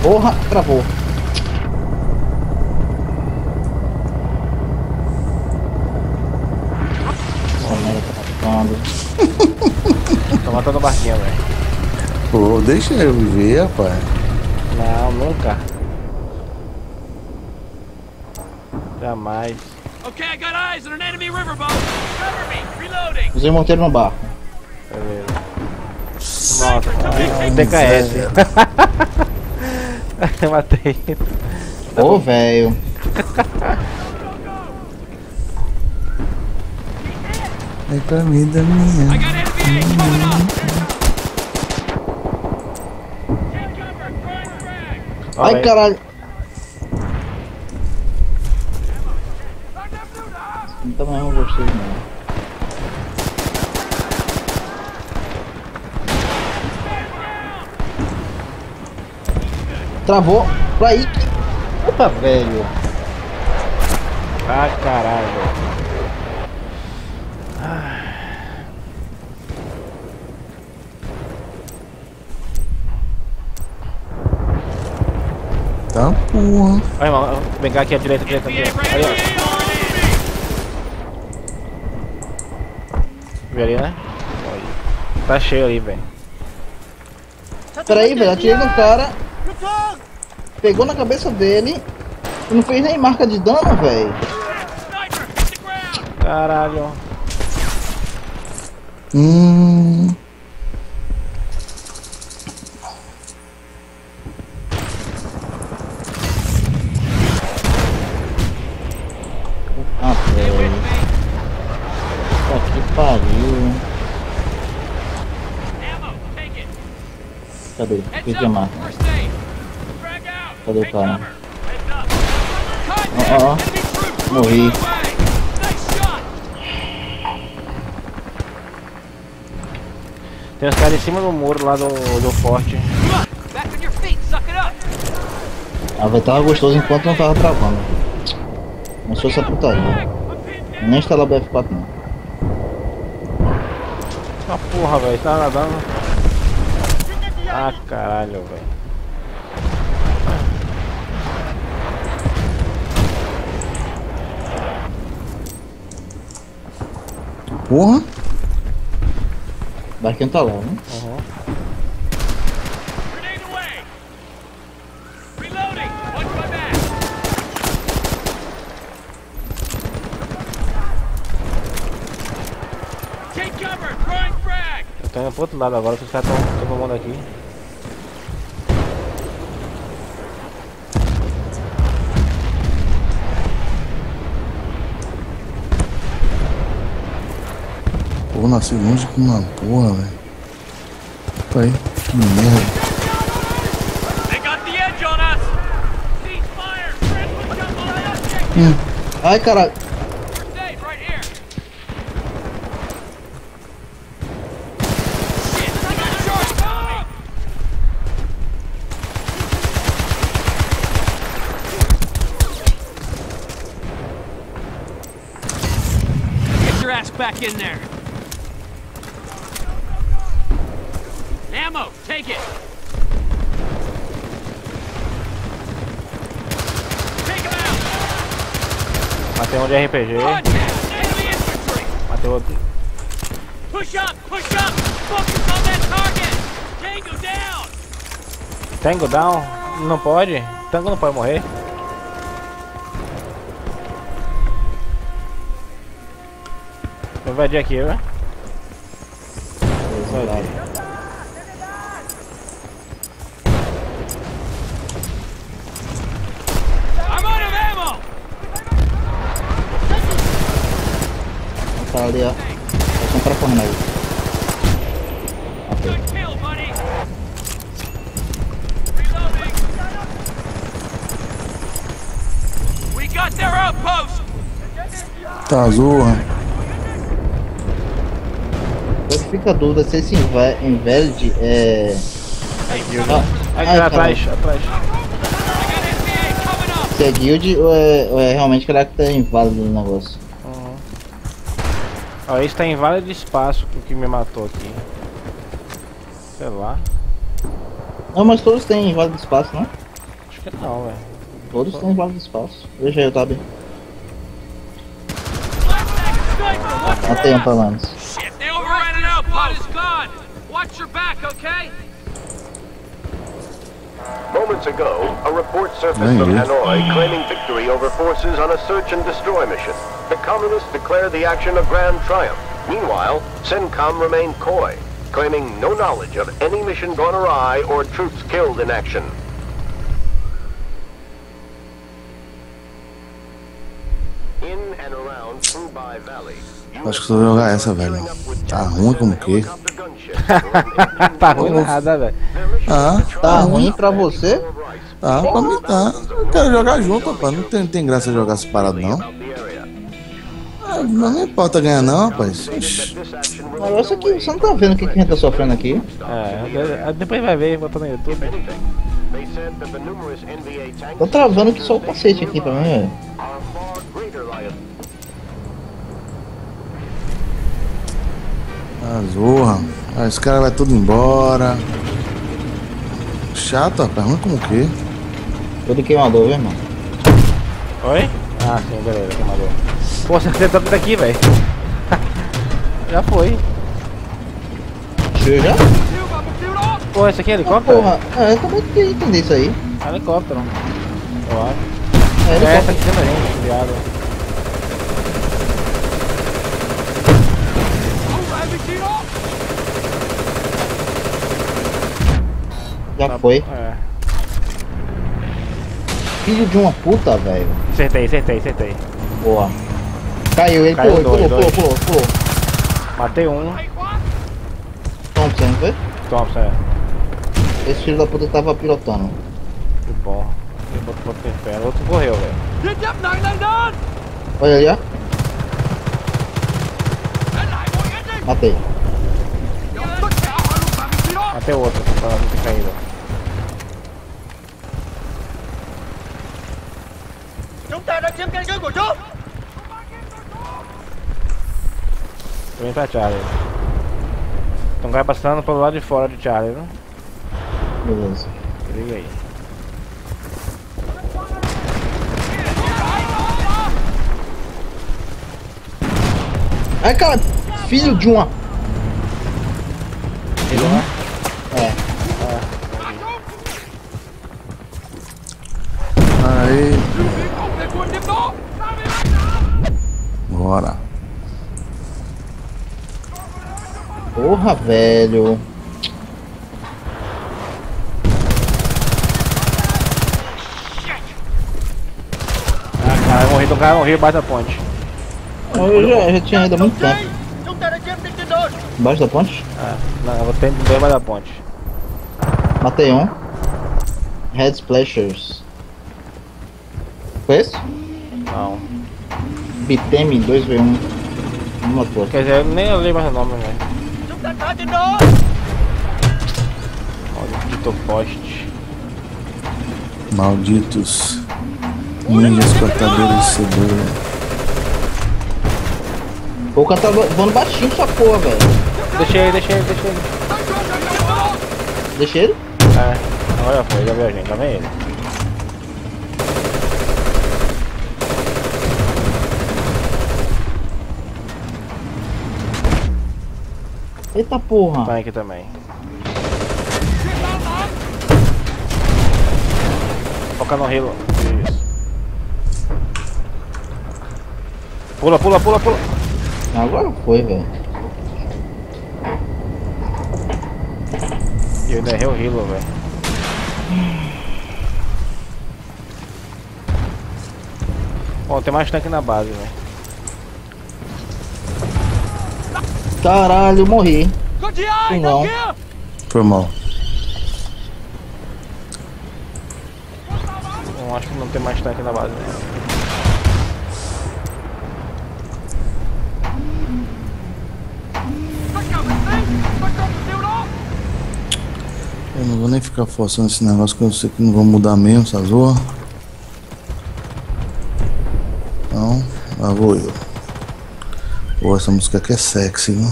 Porra, travou. Essa merda tá ficando. Tô matando o barquinho, velho. Pô, deixa eu viver, rapaz. Não, nunca. Jamais. Okay, I got eyes on an enemy riverboat. Cover me. Reloading. Usei morteiro no barco. Beleza. Nossa, DKS. Matei. Ô, velho. É pra mim da minha. I got NVA coming up. Take cover. Throwing frag. Ó, Ai, velho. caralho. Também não gostei, não. Travou. Pra aí. Opa, velho. Ah, caralho. Tá porra. Olha, irmão, vem cá aqui à direita, direita, NVA direita. Aí, ó. Viu ali, né? Tá cheio ali, velho. Pera aí, velho. Atirei no cara. Pegou na cabeça dele. E não fez nem marca de dano, velho. Sniper. Hit the ground. Caralho. Hum. Ah, velho. que pariu. Cadê? Fiz a marca. Cadê o cara? Ó, ó, ó. Morri. Tem os caras em cima do muro lá do, do forte. Up. Ah, vai tava gostoso enquanto não tava travando. Não sou essa putaria. Nem instalar o BF4 não. Ah, porra, velho. Tá nadando. Ah, caralho, velho. Porra. O barquinho tá lá, né? Uhum. Grenade away. Reloading. Watch my back. Take cover. Throwing frag. Eu tô indo pro outro lado agora, que os caras tão todo mundo aqui. Pô, nasci longe com uma porra, velho. Pai, que merda. They got the edge on us. Um de RPG. Matei outro. Push up, push up. Focus on that target. Tango down. Tango down? Não pode? Tango não pode morrer? Vou invadir aqui, né? I'm out of ammo! Tá ali, ó. Vou comprar correndo aí. Good kill, buddy! Reloading! We got their outpost! Tá que fica a dúvida se esse invelde é. Ah, Aqui ai, atrás, atrás. Se é guild ou é, ou é realmente caractere inválido do negócio. Ó, esse tá inválido de espaço que, que me matou aqui. Sei lá. Não, mas todos têm inválido de espaço, não? Acho que não, velho. Todos têm inválido de espaço. Veja aí. Sniper, Matei um pelo menos. Shit, they overran an outpost! is gone! Watch your back, okay? Moments ago, a report surfaced from. Hanoi claiming victory over forces on a search and destroy mission. The communists declared the action a grand triumph. Meanwhile, CENTCOM remained coy, claiming no knowledge of any mission gone awry or troops killed in action. In and around Fubai Valley, Acho que eu vou jogar essa, velho. Tá ruim como que? tá ruim nada, velho. Ah, Tá ruim pra você? tá, pra mim tá. Eu quero jogar junto, rapaz. Não tem, tem graça jogar separado, não. Ah, não importa ganhar, não, rapaz. É que você não tá vendo o que, que a gente tá sofrendo aqui. É, depois vai ver, botar no YouTube. Tô travando que só o cacete aqui pra mim, velho. Ah, zorra. Ah, esse cara vai tudo embora. Chato, rapaz. Ruim como que? Todo queimador, viu, irmão? Oi? Ah, sim, beleza, queimador. Pô, você acertou tudo aqui, velho. Já foi. Chegou já? Pô, esse aqui é helicóptero? Porra, é, eu acabei de entender isso aí. É helicóptero. Eu acho. É, ele É, tá aqui gente, viado. Já foi. É. Filho de uma puta, velho. Acertei, acertei, acertei. Boa. Caiu, ele Caiu pulou, dois, pulou, dois. pulou, pulou, pulou. Matei um. Thompson, não foi? Thompson, é. Esse filho da puta tava pilotando. Que bom. O outro correu, velho. Olha ali, ó. Matei. Matei o outro, pra não ter caído. Chúng ta đã chiếm căn cứ của chúng! Vem pra Charlie. Tem um cara passando pelo lado de fora de Charlie, viu? Beleza. Liga aí. Ai, cara, filho de uma. Ele lá? É. Aí, tiếp đó! bora. Porra, velho. Ah, cara, eu morri, um cara morreu embaixo da ponte. Eu já, eu já tinha há muito tempo. Embaixo da ponte? Ah, não, eu vou ter bem embaixo da ponte. Matei um. Red Splashers. Foi esse? Não. Bitem 2v1. Uma coisa. Quer dizer, eu nem olhei mais o nome, velho. Đó! Maldito poste. Malditos ninjas cortadores de cebola. Pô, o cara tá vo- voando baixinho essa porra, velho. Deixei ele, deixei ele, deixei ele. Deixa ele. É, agora foi, já viu a gente, já vem ele. Eita porra. Tá aqui também. Foca no hilo. Isso. Pula, pula, pula, pula. Agora foi, velho. Eu ainda errei o Hilo, velho. Bom, tem mais tanque na base, velho. Caralho, morri. Good GI, Não. no gear! Foi mal. Bom, acho que não tem mais tanque na base, né? Back up, see? Back up, still off! Eu não vou nem ficar forçando esse negócio que eu sei que não vão mudar mesmo, essa zoa. Então, lá vou eu. Pô, essa música aqui é sexy, viu?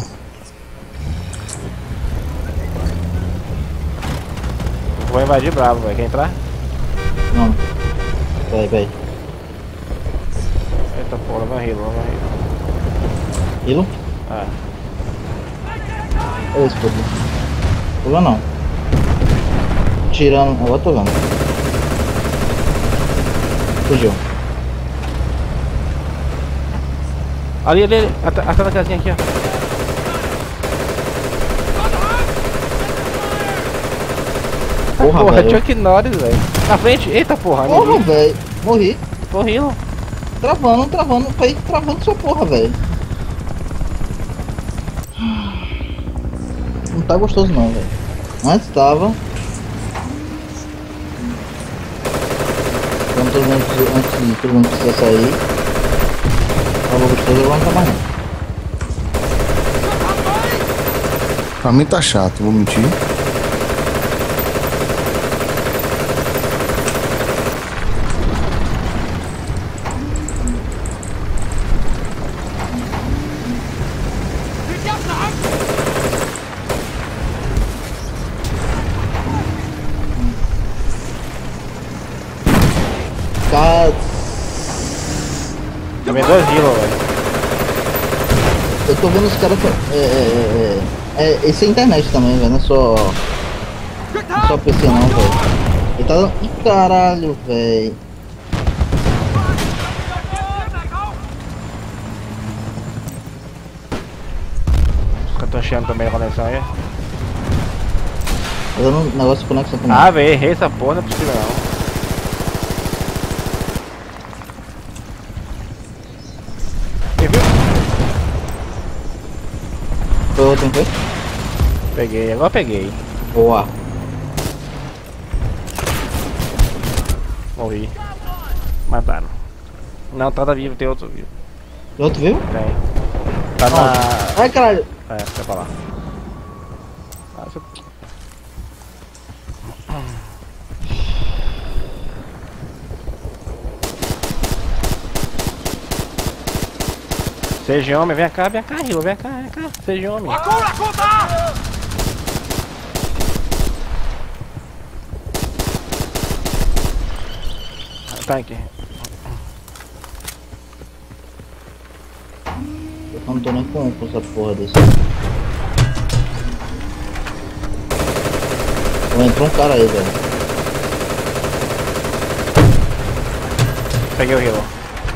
Vou invadir bravo, velho. Quer entrar? Não. Vai, vai. Eita porra, vai Hilo, vai Hilo. Hilo? Ah, esse vendo não. Tirando. Agora tô vendo. Fugiu. ali, ali, ali. Atrás atrás da casinha aqui, ó. Porra, porra, velho. Chuck Norris, velho. Na frente, eita porra, Porra, velho. Morri. Tô Hilo. Travando, travando. Foi travando sua porra, velho. Não tá gostoso não, velho. Antes tava. Todo mundo, precisa- antes de todo mundo precisa sair. Tava gostoso, agora não tá mais não. Pra mim tá chato, vou mentir. Pick up now! Cara, Também dois Hilo, velho. eu tô vendo os caras. É, é, é, é, esse é internet também, velho. Não é só. Não é só PC não, velho. Ele tá dando. Ih, caralho, velho. Tão chiando também a conexão aí. Tá dando um negócio de conexão comigo. Ah, velho, errei essa porra, não é possível não. Quem viu? Peguei, agora peguei. Boa. Morri. Mataram. Não, tá vivo, tem outro vivo. Outro viu? Tem. Tá na. Ai, caralho. É, deixa pra lá. Ah, você- Seja homem, vem cá, vem cá, Hilo, vem cá, vem cá, seja homem. Akura, Kuta! Tanque. Eu não tô nem com, com essa porra desse. Entrou um cara aí, velho. Peguei o Hilo.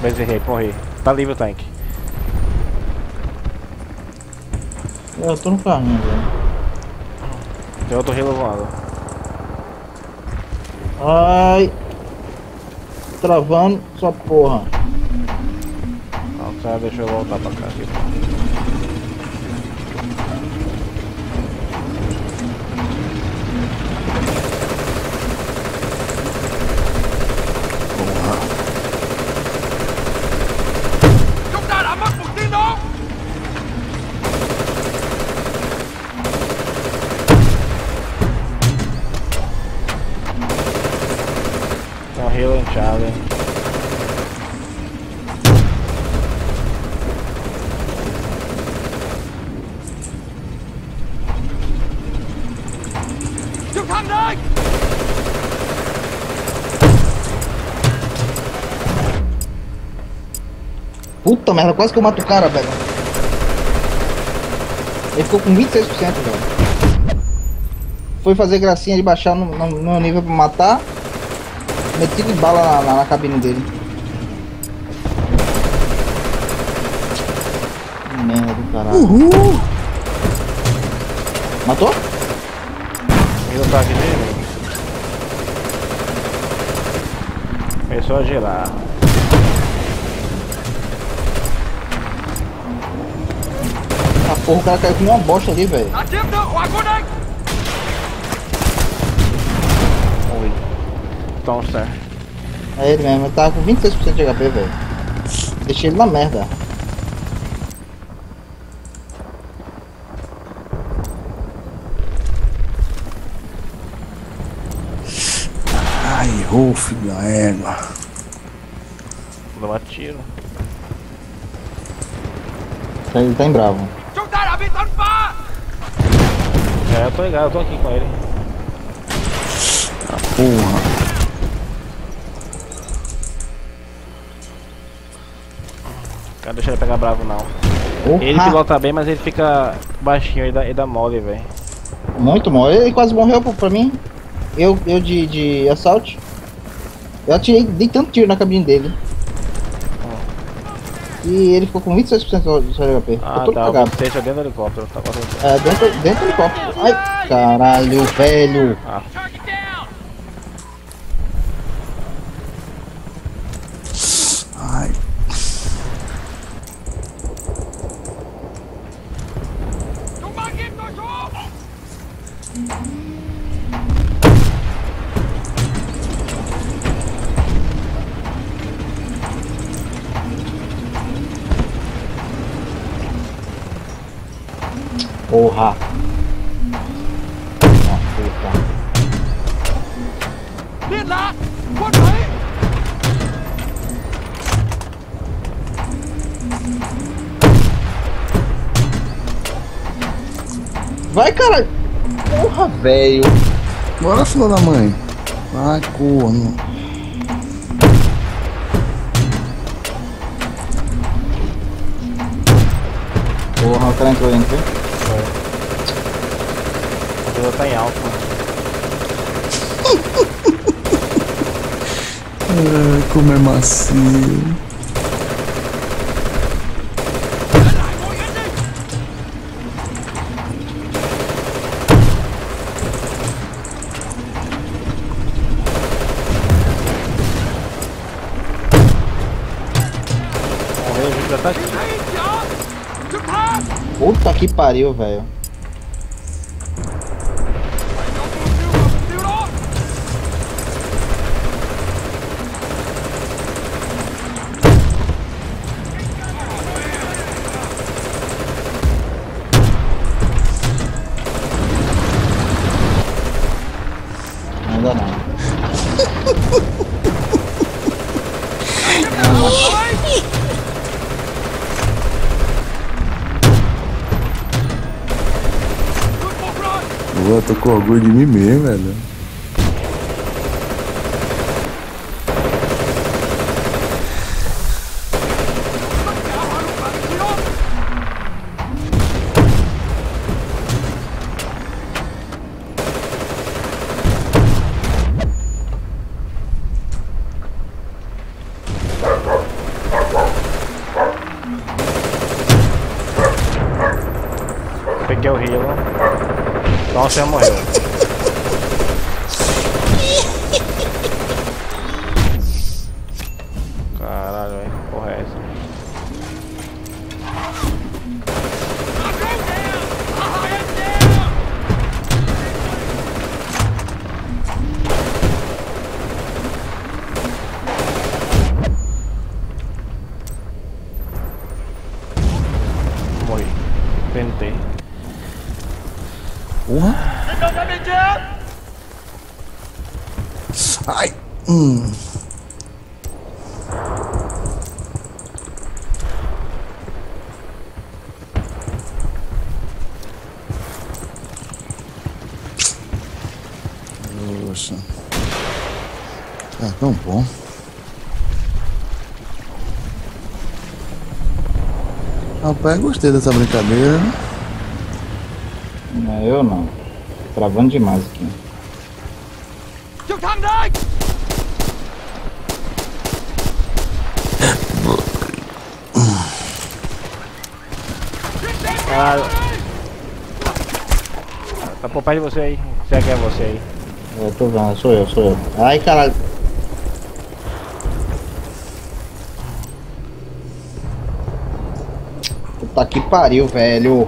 Bezerrei, morri. Tá livre o tanque. É, Eu tô no carrinho, velho. Outro Hilo voando. Ai. Travando sua porra. Não, o cara deixou eu voltar pra cá. Aqui. Chúng ta đã mất một tiếng đó! Tem um Hilo em Charlie. Trực thăng đây! Puta merda, quase que eu mato o cara, velho. Ele ficou com 26%, velho. Foi fazer gracinha de baixar no, no, no meu nível pra matar. Meti de bala na, na, na cabine dele. Merda do caralho. Matou? Hilo Viu o ataque dele? Começou a gelar. Porra, o cara caiu com uma bosta ali, velho. Oi. Tá Tosta. É ele mesmo, eu tava com 26% de HP, velho. Deixei ele na merda. Ai, errou, filho da égua. um tiro. Tá, ele tá em bravo. É, eu tô ligado, eu tô aqui com ele. A porra. Cara, deixa ele pegar bravo não. Opa. Ele pilota bem, mas ele fica baixinho e dá, dá mole, velho. Muito mole. Ele quase morreu pra mim. Eu, eu de, de assalto. Eu atirei, dei tanto tiro na cabine dele. E ele ficou com 26% de seu HP. Ah, todo tá. Cagado. esteja dentro do helicóptero. Tá. É, dentro, dentro do helicóptero. Ai, caralho, velho. Target Vai, caralho. Porra, velho. Bora, filha da mãe. Ai, corno. Porra, o cara entrou dentro, viu? A pessoa tá em alto. Ai, como é macio. Que pariu, velho. Orgulho de mim mesmo, velho. Tất cả hỏa lực bạn gì đó! Peguei o heal. Nossa, já morreu. Caralho, velho. Que Porra é essa? I'm down! I am down! Morri. Tentei. Porra. Ai. Hum. Poxa. É tão bom. Rapaz, gostei dessa brincadeira. né? Eu não. Travando demais aqui. Caralho. Tá por perto de você aí. Será que é você aí? Eu tô vendo, sou eu, sou eu. Ai, caralho. Puta que pariu, velho.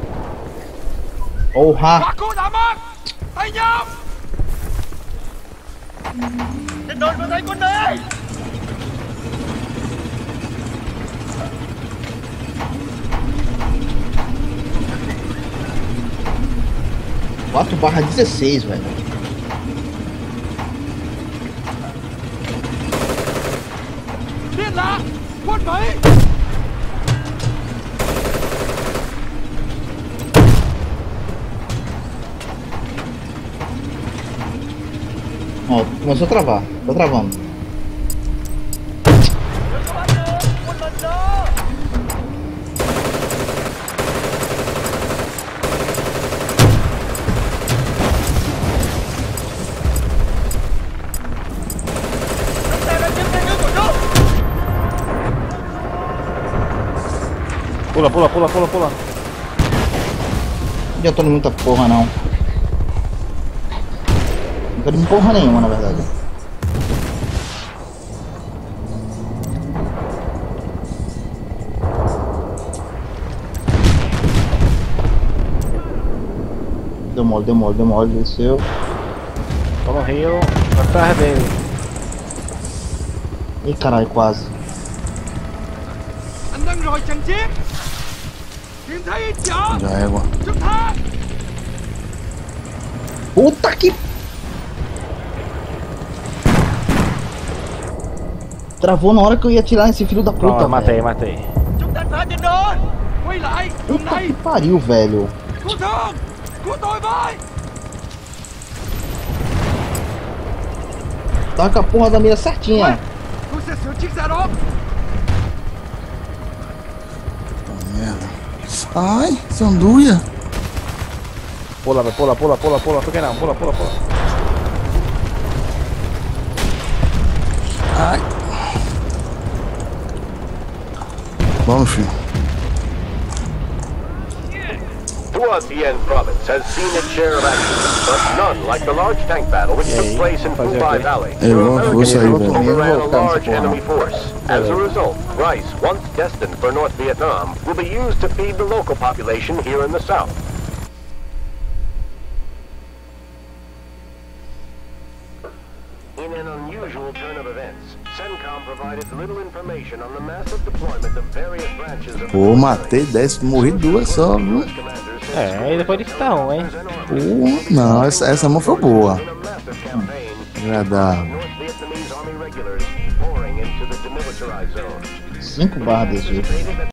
Mất Tay nhau Trên đồn có thấy quân đi quatro barra 16, velho. Liên lạc Quân Mỹ Ó, começou a travar. Tô travando. Đừng có bắn nữa Quân mình đó Chúng ta đã chiếm thế giới của chúng Pula, pula, pula, pula, pula. Não adiantou muita porra, não. Não quero porra nenhuma, na verdade. Deu mole, deu mole, deu mole, desceu. Toma rio, atrás dele. Ih, caralho, quase. Já é, égua. Chúng ta Puta que. Travou na hora que eu ia atirar nesse filho da puta. Pronto, matei, velho. matei. Puta que pariu, velho. Tava com a porra da mira certinha. Ai, sanduia. Pula, pula, pula, pula, pula. Por que não? Pula, pula, pula. Vamos, filho. Tuatien province has seen its share of action, but none like the large tank battle which took place in fazer o Valley, Eu where vou- vou American troops overran a large enemy force. As a result, rice, once destined for North Vietnam, will be used to feed the local population here in the south. Pô, matei 10, morri duas só, viu? É, e depois disso tá ruim, hein? Pô, não, essa, essa mão foi boa. Agradável. North Vietnamese Army regulars pouring into the demilitarized zone. 5 barra 18. Anticipated that